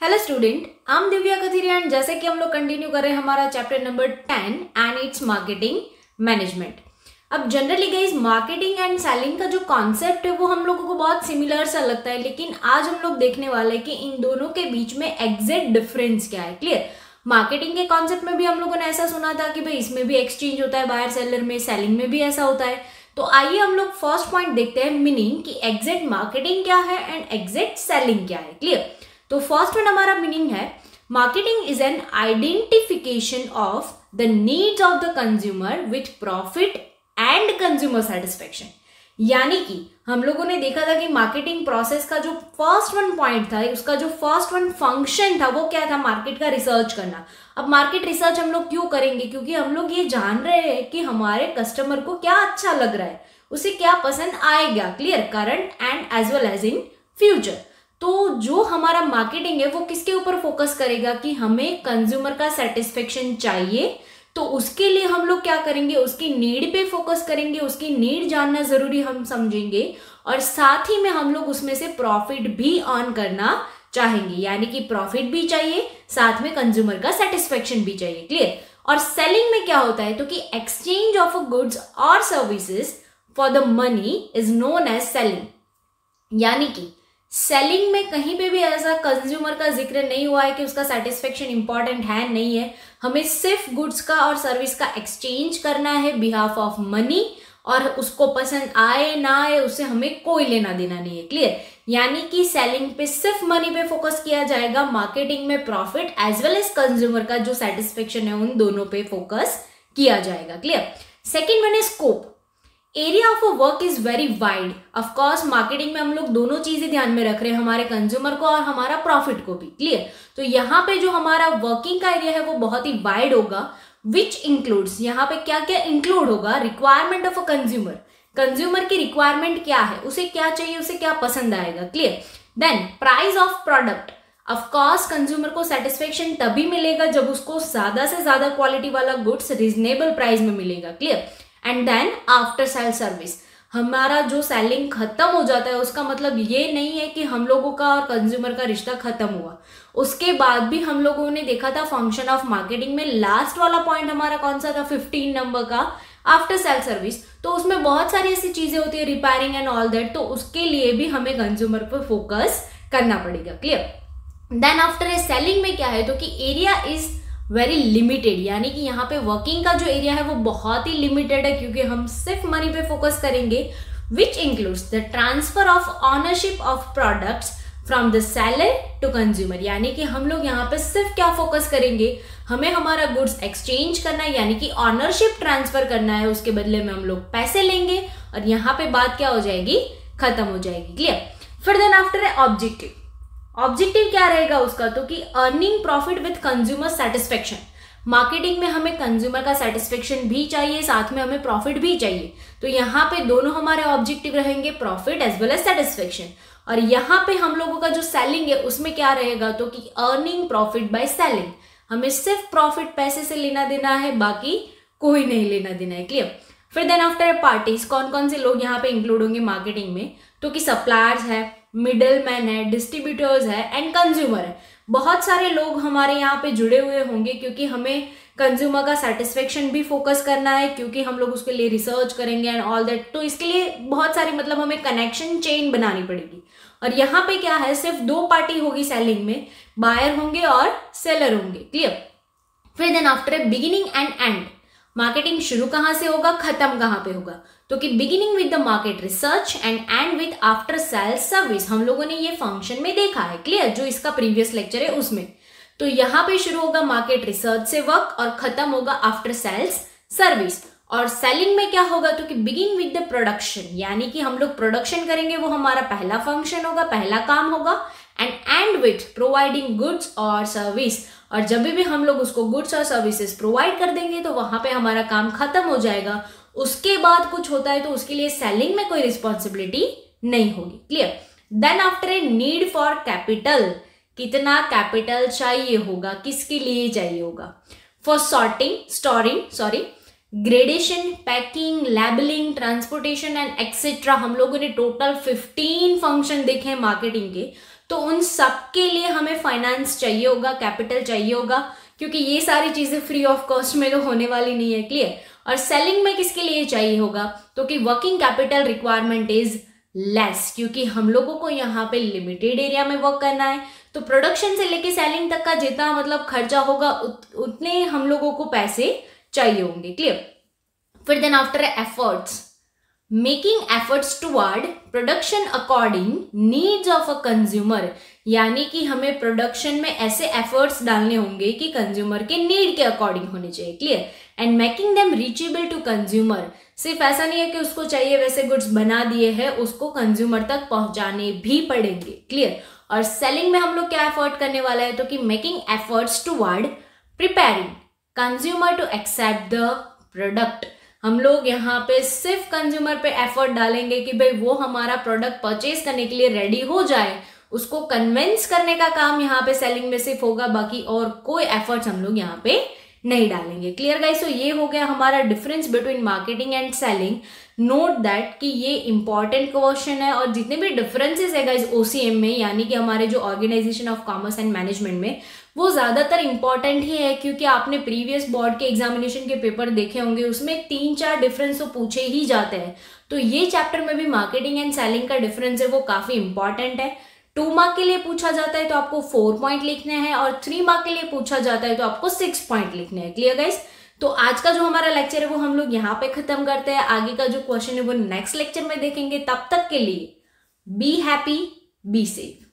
Hello student आम दिव्या कथिरियान जैसे कि हम लोग कंटिन्यू कर रहे हमारा chapter number ten and it's marketing management अब जनरली गई मार्केटिंग एंड सेलिंग का जो कॉन्सेप्ट है, वो हम लोगों को बहुत सिमिलर सा लगता है, लेकिन आज हम लोग देखने वाले हैं कि इन दोनों के बीच में एग्जैक्ट डिफरेंस क्या है क्लियर मार्केटिंग के कॉन्सेप्ट में भी हम लोगों ने ऐसा सुना था कि भाई इसमें भी एक्सचेंज होता है बायर सेलर में सेलिंग में भी ऐसा होता है। तो आइए हम लोग फ़र्स्ट पॉइंट देखते हैं मीनिंग कि एग्जैक्ट मार्केटिंग क्या है एंड एग्जैक्ट सेलिंग क्या है क्लियर तो फ़र्स्ट वन हमारा मीनिंग है marketing is an identification of the needs of the consumer with profit and consumer satisfaction यानी कि हम लोगों ने देखा था कि मार्केटिंग प्रोसेस का जो फ़र्स्ट वन पॉइंट था, उसका जो फ़र्स्ट वन फ़ंक्शन था, वो क्या था? मार्केट का रिसर्च करना। अब मार्केट रिसर्च हम लोग क्यों करेंगे? क्योंकि हम लोग ये जान रहे हैं कि हमारे कस्टमर को क्या अच्छा लग रहा है। उसे क्या पसंद आएगा? Clear current and as well as in future तो जो हमारा मार्केटिंग है, वो किसके ऊपर फोकस करेगा कि हमें कंज्यूमर का सेटिस्फेक्शन चाहिए? तो उसके लिए हम लोग क्या करेंगे? उसकी नीड पे फोकस करेंगे, उसकी नीड जानना ज़रूरी हम समझेंगे और साथ ही में हम लोग उसमें से प्रॉफिट भी अर्न करना चाहेंगे। यानी कि प्रॉफिट भी चाहिए, साथ में कंज्यूमर का सेटिस्फेक्शन भी चाहिए। क्लियर और सेलिंग में क्या होता है? तो कि एक्सचेंज ऑफ़ गुड्स और services for the money is known as selling यानी कि सेलिंग में कहीं पे भी ऐसा कंज्यूमर का ज़िक्र नहीं हुआ है कि उसका सेटिस्फेक्शन इंपॉर्टेंट है, नहीं है। हमें सिर्फ़ गुड्स का और सर्विस का एक्सचेंज करना है बिहाफ ऑफ़ मनी और उसको पसंद आए, ना आए उससे हमें कोई लेना देना नहीं है क्लियर यानी कि सेलिंग पे सिर्फ़ मनी पे फोकस किया जाएगा मार्केटिंग में profit as well as consumer का जो सेटिस्फेक्शन है, उन दोनों पे फोकस किया जाएगा क्लियर सेकेंड है scope area of a work is very wide of course marketing में हम लोग दोनों चीज़ें ध्यान में रख रहे हैं, हमारे कंज्यूमर को और हमारा प्रॉफिट को भी क्लियर तो यहाँ पे जो हमारा वर्किंग का एरिया है, वो बहुत ही वाइड होगा विच इंक्लूड्स यहाँ पे क्या क्या इंक्लूड होगा? Requirement of a consumer consumer की रिक्वायरमेंट क्या है? उसे क्या चाहिए, उसे क्या पसंद आएगा clear then price of product of course consumer को सेटिस्फेक्शन तभी मिलेगा जब उसको ज़्यादा से ज़्यादा क्वालिटी वाला गुड्स रिजनेबल प्राइस में मिलेगा clear and then after sale service हमारा जो सेलिंग खत्म हो जाता है, उसका मतलब ये नहीं है कि हम लोगों का और कंज्यूमर का रिश्ता खत्म हुआ। उसके बाद भी हम लोगों ने देखा था फ़ंक्शन ऑफ़ मार्केटिंग में लास्ट वाला पॉइंट हमारा कौन सा था? फिफ्टीन नंबर का आफ्टर सेल सर्विस तो उसमें बहुत सारी ऐसी चीज़ें होती है रिपेयरिंग एंड ऑल दैट तो उसके लिए भी हमें कंज्यूमर पर फोकस करना पड़ेगा क्लियर देन आफ्टर सेलिंग में क्या है? तो कि एरिया इज़ वेरी लिमिटेड यानी कि यहाँ पे वर्किंग का जो एरिया है वो बहुत ही लिमिटेड है, क्योंकि हम सिर्फ़ मनी पे फोकस करेंगे which includes the transfer of ownership of products from the seller to consumer यानी कि हम लोग यहाँ पे सिर्फ़ क्या फोकस करेंगे? हमें हमारा गुड्स एक्सचेंज करना है, यानी कि ऑनरशिप ट्रांसफ़र करना है, उसके बदले में हम लोग पैसे लेंगे, और यहाँ पे बात क्या हो जाएगी? खत्म हो जाएगी क्लियर फिर then after a objective objective क्या रहेगा उसका? तो कि earning profit with consumer satisfaction marketing में हमें कंज्यूमर का सेटिस्फेक्शन भी चाहिए, साथ में हमें प्रॉफिट भी चाहिए। तो यहाँ पे दोनों हमारे ऑब्जेक्टिव रहेंगे profit as well as satisfaction और यहाँ पे हम लोगों का जो सेलिंग है, उसमें क्या रहेगा? तो कि अर्निंग प्रॉफिट बाय सेलिंग हमें सिर्फ़ प्रॉफिट पैसे से लेना देना है, बाकी कोई नहीं लेना देना है क्लियर फिर देन आफ्टर पार्टीज़ कौन कौन से लोग यहाँ पे इंक्लूड होंगे मार्केटिंग में? तो कि सप्लायर्स है मिडल मैन है डिस्ट्रीब्यूटर्स है एंड कंज्यूमर है। बहुत सारे लोग हमारे यहाँ पे जुड़े हुए होंगे क्योंकि हमें कंज्यूमर का सेटिस्फेक्शन भी फोकस करना है, क्योंकि हम लोग उसके लिए रिसर्च करेंगे एंड ऑल दैट तो इसके लिए बहुत सारी मतलब हमें कनेक्शन चेन बनानी पड़ेगी। और यहाँ पे क्या है, सिर्फ़ दो पार्टी होगी सेलिंग में बायर होंगे और सेलर होंगे क्लियर फिर then after beginning and and marketing शुरू कहाँ से होगा, खत्म कहाँ पे होगा? तो कि beginning with the market research and and with after sale service हम लोगों ने ये फ़ंक्शन में देखा है क्लियर जो इसका प्रीवियस लेक्चर है उसमें। तो यहाँ पे शुरू होगा मार्केट रिसर्च से वर्क और खत्म होगा आफ्टर सेल्स सर्विस और सेलिंग में क्या होगा तो कि बिगिन विद द प्रोडक्शन यानी कि हम लोग प्रोडक्शन करेंगे, वो हमारा पहला फ़ंक्शन होगा, पहला काम होगा and and with providing goods और सर्विस और जब भी हम लोग उसको गुड्स और सर्विसेज़ प्रोवाइड कर देंगे तो वहाँ पे हमारा काम खत्म हो जाएगा। उसके बाद कुछ होता है तो उसके लिए सेलिंग में कोई रिस्पॉन्सिबिलिटी नहीं होगी। Clear then after a need for capital कितना कैपिटल चाहिए होगा, किसके लिए चाहिए होगा? For sorting storing sorry gradation packing labelling transportation and etcetera हम लोगों ने टोटल 15 फ़ंक्शन देखे हैं मार्केटिंग के। तो उन सब के लिए हमें फाइनेंस चाहिए होगा कैपिटल चाहिए होगा, क्योंकि ये सारी चीज़ें फ्री ऑफ़ कॉस्ट में तो होने वाली नहीं है। क्लियर और सेलिंग में किसके लिए चाहिए होगा? तो कि working capital requirement is less क्योंकि हम लोगों को यहाँ पे लिमिटेड एरिया में वर्क करना है। तो प्रोडक्शन से लेके सेलिंग तक का जितना मतलब खर्चा होगा उत, उतने हम लोगों को पैसे चाहिए होंगे क्लियर फिर then after efforts making efforts toward production according needs of a consumer यानी कि हमें प्रोडक्शन में ऐसे एफर्ट्स डालने होंगे कि कंज्यूमर के नीड के अकॉर्डिंग होने चाहिए clear and making them reachable to consumer सिर्फ़ ऐसा नहीं है कि उसको चाहिए वैसे गुड्स बना दिए हैं, उसको कंज्यूमर तक पहुँचाने भी पड़ेंगे क्लियर और सेलिंग में हम लोग क्या एफर्ट करने वाला है? तो कि making efforts toward preparing consumer to accept the product हम लोग यहाँ पे सिर्फ़ कंज्यूमर पे एफर्ट डालेंगे कि भाई वो हमारा प्रोडक्ट परचेज करने के लिए रेडी हो जाए, उसको कन्विंस करने का काम यहाँ पे सेलिंग में सिर्फ़ होगा, बाकी और कोई एफर्ट्स हम लोग यहाँ पे नहीं डालेंगे। क्लियर गाइस तो ये हो गया हमारा difference between marketing and selling note that कि ये इंपॉर्टेंट क्वेश्चन है और जितने भी डिफरेंसेस है गाइस ओसीएम में, यानी कि हमारे जो organisation of commerce and management में वो ज़्यादातर इंपॉर्टेंट ही है, क्योंकि आपने प्रीवियस बोर्ड के एग्जामिनेशन के पेपर देखे होंगे, उसमें तीन चार डिफरेंस तो पूछे ही जाते हैं। तो ये चैप्टर में भी मार्केटिंग एंड सेलिंग का डिफरेंस है, वो काफ़ी इंपॉर्टेंट है। टू मार्क के लिए पूछा जाता है तो आपको फोर पॉइंट लिखने हैं, और थ्री मार्क के लिए पूछा जाता है तो आपको सिक्स पॉइंट लिखने हैं। क्लियर गाइस तो आज का जो हमारा लेक्चर है, वो हम लोग यहाँ पे खत्म करते हैं। आगे का जो क्वेश्चन है, वो नेक्स्ट लेक्चर में देखेंगे। तब तक के लिए बी हैप्पी बी सेफ़